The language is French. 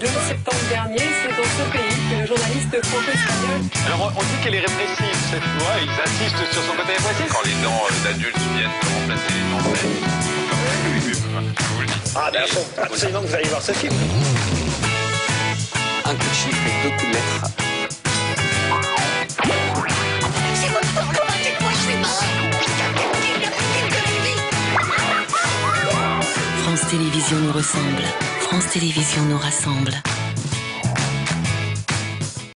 2 septembre dernier. C'est dans ce pays que le journaliste franco-espagnol. Alors on dit qu'elle est répressive cette loi, ils insistent sur son côté répressif. Quand les dents euh, d'adultes viennent remplacer les dents d'adultes. Je vous le dis. Ah ben faut absolument que vous allez voir ce film. Un coup de chiffre et deux coups de lettres. C'est votre moi je suis mort France Télévisions nous ressemble. France Télévisions nous rassemble.